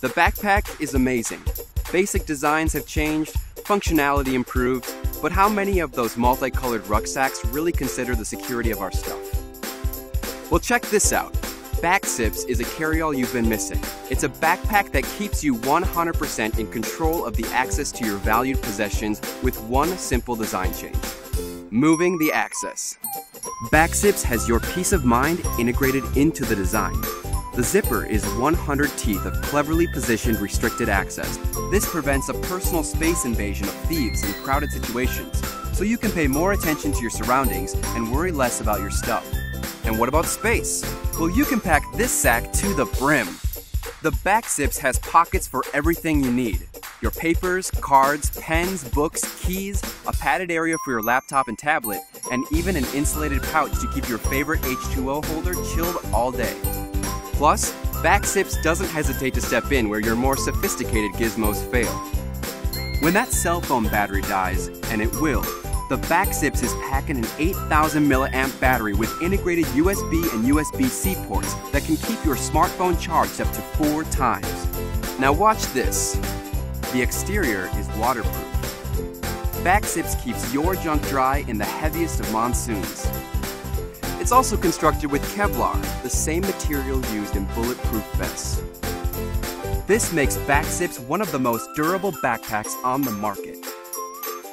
The backpack is amazing. Basic designs have changed, functionality improved, but how many of those multicolored rucksacks really consider the security of our stuff? Well, check this out. BackZips is a carry-all you've been missing. It's a backpack that keeps you 100% in control of the access to your valued possessions with one simple design change. Moving the access. BackZips has your peace of mind integrated into the design. The zipper is 100 teeth of cleverly positioned restricted access. This prevents a personal space invasion of thieves in crowded situations, so you can pay more attention to your surroundings and worry less about your stuff. And what about space? Well, you can pack this sack to the brim. The BackZips has pockets for everything you need. Your papers, cards, pens, books, keys, a padded area for your laptop and tablet, and even an insulated pouch to keep your favorite H2O holder chilled all day. Plus, BackZips doesn't hesitate to step in where your more sophisticated gizmos fail. When that cell phone battery dies, and it will, the BackZips is packing an 8000 milliamp battery with integrated USB and USB-C ports that can keep your smartphone charged up to four times. Now watch this. The exterior is waterproof. BackZips keeps your junk dry in the heaviest of monsoons. It's also constructed with Kevlar, the same material used in bulletproof vests. This makes BackZips one of the most durable backpacks on the market.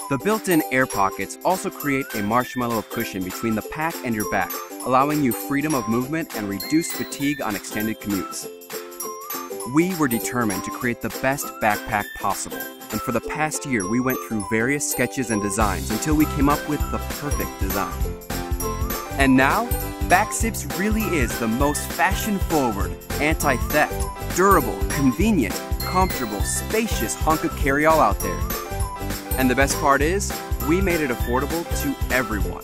The built-in air pockets also create a marshmallow cushion between the pack and your back, allowing you freedom of movement and reduced fatigue on extended commutes. We were determined to create the best backpack possible, and for the past year we went through various sketches and designs until we came up with the perfect design. And now, BackZips really is the most fashion-forward, anti-theft, durable, convenient, comfortable, spacious hunk of carry-all out there. And the best part is, we made it affordable to everyone.